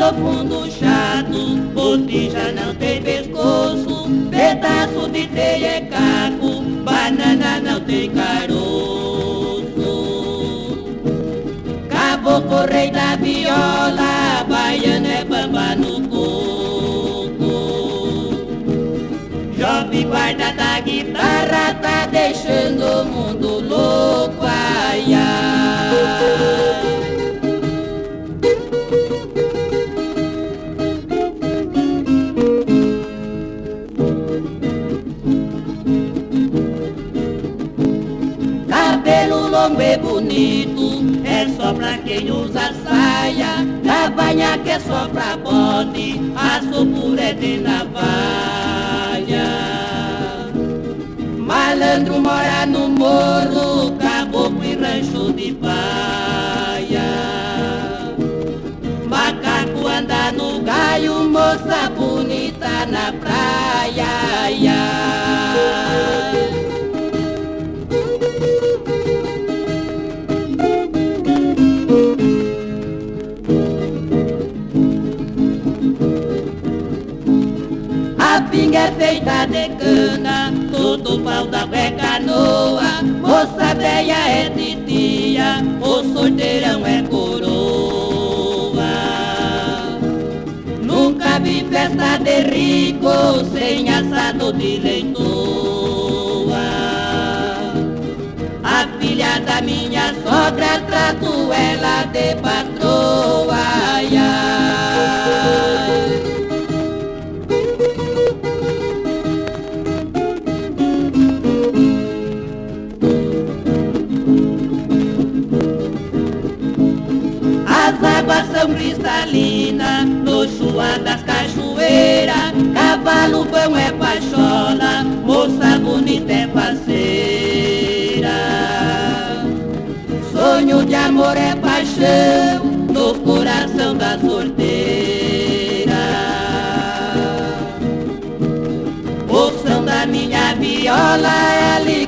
no fundo chato, botija não tem pescoço, pedaço de teia é caco, banana não tem caroço. Caboclo rei da viola, baiana é bamba no guitarra, tá deixando o mundo louco, ai, ai. longo e bonito, é só pra quem usa saia, cavanhaque é só pra bode, aço puro é de navalha. Malandro mora no morro, caboclo e rancho de paia. Macaco anda no gaio, moça bonita na praia. Ai, ai. pinga é feita de cana, todo pau da é canoa, moça velha é titia, o solteirão é coroa. Nunca vi festa de rico sem assado de leitoa. A filha da minha sogra trato ela de águas são cristalinas, no chuá das cachoeiras, cavalo bom é pachola, moça bonita é parceira. Sonho de amor é paixão, no coração da solteira. O da minha viola é ali